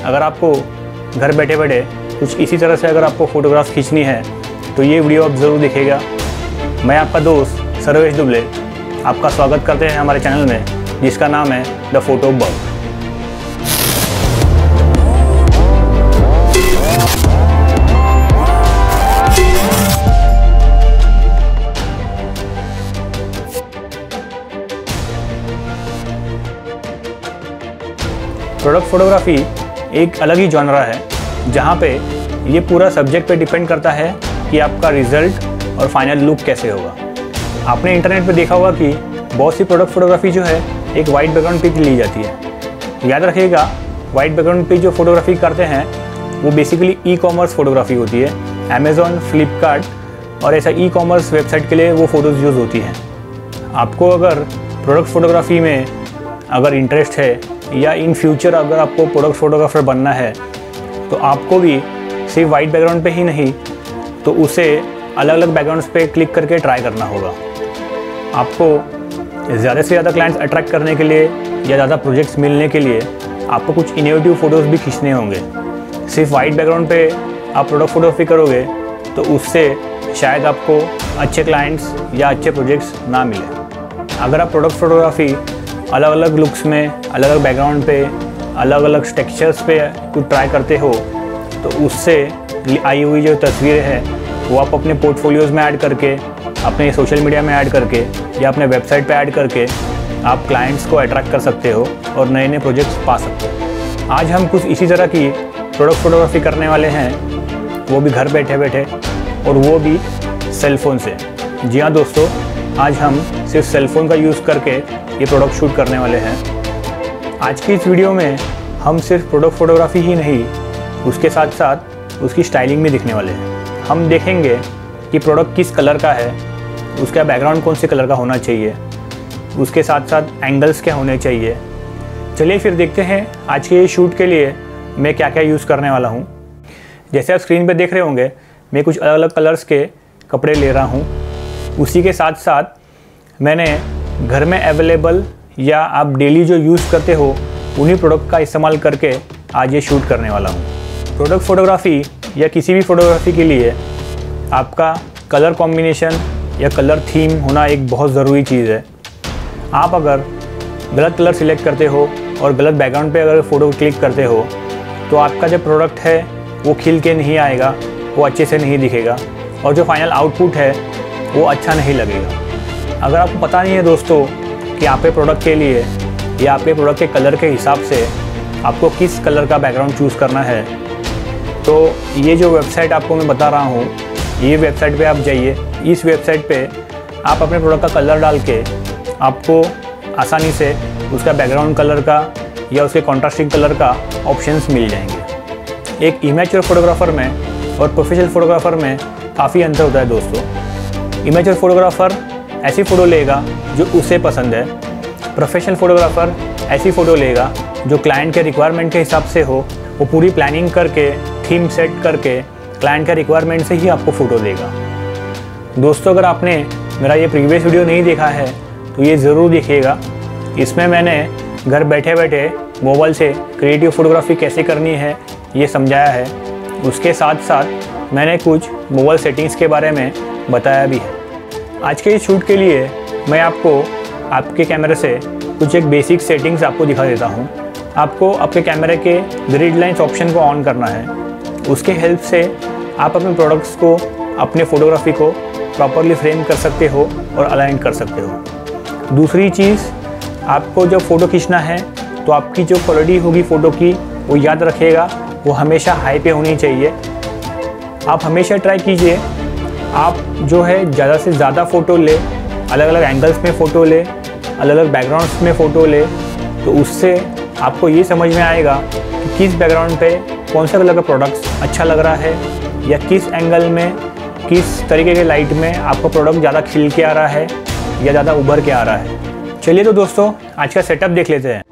अगर आपको घर बैठे बैठे कुछ इसी तरह से अगर आपको फ़ोटोग्राफ खींचनी है तो ये वीडियो आप ज़रूर देखेगा मैं आपका दोस्त सर्वेश दुबले आपका स्वागत करते हैं हमारे चैनल में, जिसका नाम है the photo bug product photography एक अलग ही जॉनरा है, जहाँ पे ये पूरा सब्जेक्ट पे डिपेंड करता है कि आपका रिज़ल्ट और फाइनल लुक कैसे होगा। आपने इंटरनेट पे देखा होगा कि बहुत सी प्रोडक्ट फोटोग्राफी जो है, एक वाइट बैकग्राउंड पे ली जाती है। याद रखिएगा वाइट बैकग्राउंड पे जो फोटोग्राफी करते हैं, वो बेसिकली ई कॉमर्स फोटोग्राफी होती है। अमेज़ोन फ्लिपकार्ट और ऐसा ई कॉमर्स वेबसाइट के लिए वो फ़ोटोज़ यूज़ होती हैं। आपको अगर प्रोडक्ट फोटोग्राफी में अगर इंटरेस्ट है या इन फ्यूचर अगर आपको प्रोडक्ट फोटोग्राफर बनना है तो आपको भी सिर्फ़ वाइट बैकग्राउंड पे ही नहीं तो उसे अलग अलग बैकग्राउंड्स पे क्लिक करके ट्राई करना होगा। आपको ज़्यादा से ज़्यादा क्लाइंट्स अट्रैक्ट करने के लिए या ज़्यादा प्रोजेक्ट्स मिलने के लिए आपको कुछ इनोवेटिव फ़ोटोज़ भी खींचने होंगे। सिर्फ़ वाइट बैकग्राउंड पे आप प्रोडक्ट फोटोग्राफी करोगे तो उससे शायद आपको अच्छे क्लाइंट्स या अच्छे प्रोजेक्ट्स ना मिले। अगर आप प्रोडक्ट फोटोग्राफी अलग अलग लुक्स में अलग अलग बैकग्राउंड पे अलग अलग टेक्सचर्स पे कुछ ट्राई करते हो तो उससे आई हुई जो तस्वीरें हैं, वो आप अपने पोर्टफोलियोज़ में ऐड करके, अपने सोशल मीडिया में ऐड करके, या अपने वेबसाइट पे ऐड करके, आप क्लाइंट्स को अट्रैक्ट कर सकते हो और नए नए प्रोजेक्ट्स पा सकते हो। आज हम कुछ इसी तरह की प्रोडक्ट फोटोग्राफी करने वाले हैं, वो भी घर बैठे बैठे और वो भी सेलफोन से। जी हाँ दोस्तों, आज हम सिर्फ़ सेलफोन का यूज़ करके ये प्रोडक्ट शूट करने वाले हैं। आज की इस वीडियो में हम सिर्फ़ प्रोडक्ट फोटोग्राफी ही नहीं, उसके साथ साथ उसकी स्टाइलिंग भी दिखने वाले हैं। हम देखेंगे कि प्रोडक्ट किस कलर का है, उसका बैकग्राउंड कौन से कलर का होना चाहिए, उसके साथ साथ एंगल्स क्या होने चाहिए। चलिए फिर देखते हैं आज के शूट के लिए मैं क्या क्या यूज़ करने वाला हूँ। जैसे आप स्क्रीन पर देख रहे होंगे, मैं कुछ अलग अलग कलर्स के कपड़े ले रहा हूँ। उसी के साथ साथ मैंने घर में अवेलेबल या आप डेली जो यूज़ करते हो, उन्हीं प्रोडक्ट का इस्तेमाल करके आज ये शूट करने वाला हूँ। प्रोडक्ट फ़ोटोग्राफ़ी या किसी भी फ़ोटोग्राफ़ी के लिए आपका कलर कॉम्बिनेशन या कलर थीम होना एक बहुत ज़रूरी चीज़ है। आप अगर गलत कलर सिलेक्ट करते हो और गलत बैकग्राउंड पे अगर फ़ोटो क्लिक करते हो तो आपका जो प्रोडक्ट है, वो खिल के नहीं आएगा, वो अच्छे से नहीं दिखेगा और जो फाइनल आउटपुट है, वो अच्छा नहीं लगेगा। अगर आपको पता नहीं है दोस्तों कि आपके प्रोडक्ट के लिए या आपके प्रोडक्ट के कलर के हिसाब से आपको किस कलर का बैकग्राउंड चूज़ करना है तो ये जो वेबसाइट आपको मैं बता रहा हूँ, ये वेबसाइट पे आप जाइए। इस वेबसाइट पे आप अपने प्रोडक्ट का कलर डाल के आपको आसानी से उसका बैकग्राउंड कलर का या उसके कॉन्ट्रास्टिंग कलर का ऑप्शंस मिल जाएँगे। एक इमेचर फोटोग्राफ़र में और प्रोफेशनल फ़ोटोग्राफ़र में काफ़ी अंतर होता है दोस्तों। इमेचर फोटोग्राफ़र ऐसी फ़ोटो लेगा जो उसे पसंद है। प्रोफेशनल फ़ोटोग्राफ़र ऐसी फ़ोटो लेगा जो क्लाइंट के रिक्वायरमेंट के हिसाब से हो, वो पूरी प्लानिंग करके थीम सेट करके क्लाइंट के रिक्वायरमेंट से ही आपको फ़ोटो देगा। दोस्तों, अगर आपने मेरा ये प्रीवियस वीडियो नहीं देखा है तो ये ज़रूर देखिएगा। इसमें मैंने घर बैठे बैठे मोबाइल से क्रिएटिव फोटोग्राफी कैसे करनी है, ये समझाया है। उसके साथ साथ मैंने कुछ मोबाइल सेटिंग्स के बारे में बताया भी है। आज के इस शूट के लिए मैं आपको आपके कैमरे से कुछ एक बेसिक सेटिंग्स आपको दिखा देता हूँ। आपको आपके कैमरे के ग्रिड लाइन्स ऑप्शन को ऑन करना है। उसके हेल्प से आप अपने प्रोडक्ट्स को, अपने फ़ोटोग्राफी को प्रॉपरली फ्रेम कर सकते हो और अलाइन कर सकते हो। दूसरी चीज़, आपको जब फ़ोटो खींचना है तो आपकी जो क्वालिटी होगी फ़ोटो की, वो याद रखेगा वो हमेशा हाई पे होनी चाहिए। आप हमेशा ट्राई कीजिए आप जो है ज़्यादा से ज़्यादा फ़ोटो ले अलग अलग एंगल्स में फ़ोटो ले अलग अलग बैकग्राउंड्स में फ़ोटो ले तो उससे आपको ये समझ में आएगा कि किस बैकग्राउंड पे कौन सा कलर का प्रोडक्ट अच्छा लग रहा है, या किस एंगल में, किस तरीके के लाइट में आपका प्रोडक्ट ज़्यादा खिल के आ रहा है, या ज़्यादा उभर के आ रहा है। चलिए तो दोस्तों, आज का सेटअप देख लेते हैं।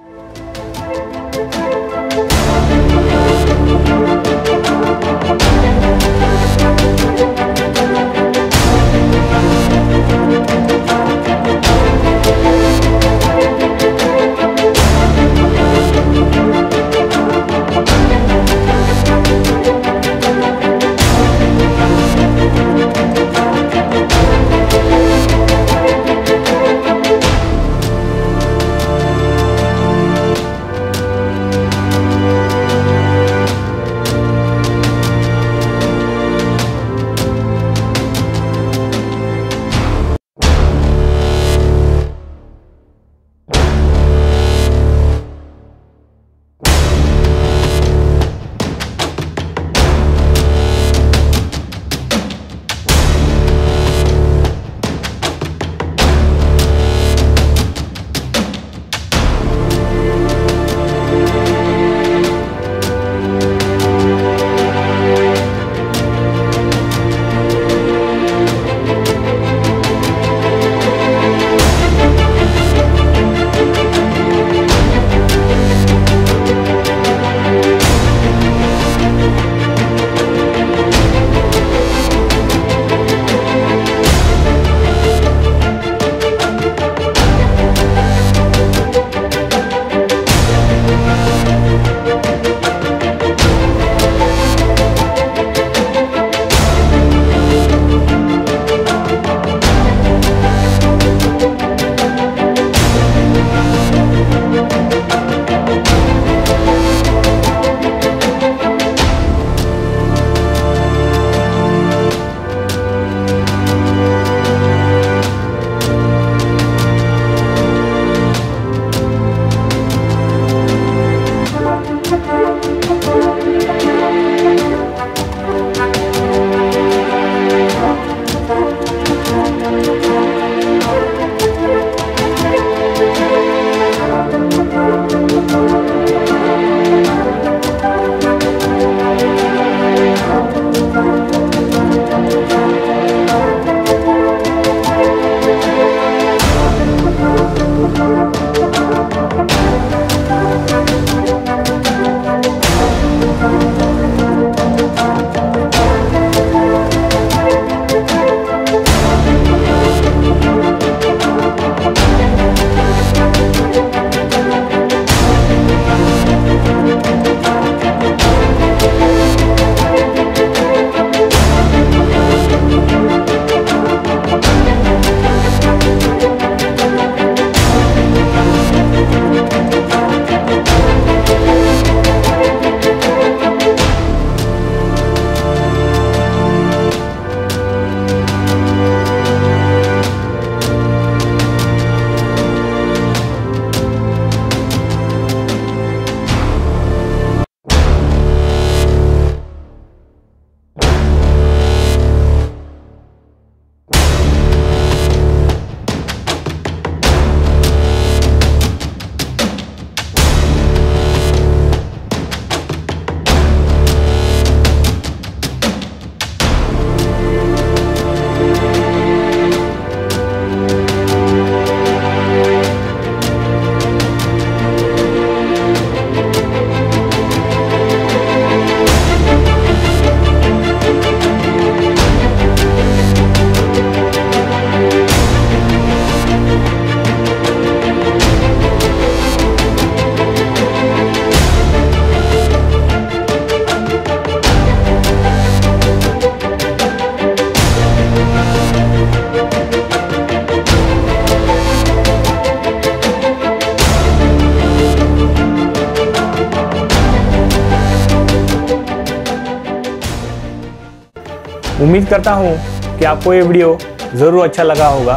उम्मीद करता हूँ कि आपको ये वीडियो ज़रूर अच्छा लगा होगा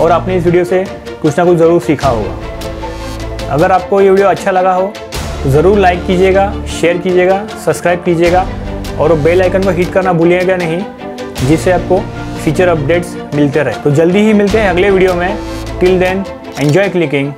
और आपने इस वीडियो से कुछ ना कुछ ज़रूर सीखा होगा। अगर आपको ये वीडियो अच्छा लगा हो तो ज़रूर लाइक कीजिएगा शेयर कीजिएगा सब्सक्राइब कीजिएगा और बेल आइकन को हिट करना भूलिएगा नहीं, जिससे आपको फ्यूचर अपडेट्स मिलते रहे। तो जल्दी ही मिलते हैं अगले वीडियो में। Till then enjoy clicking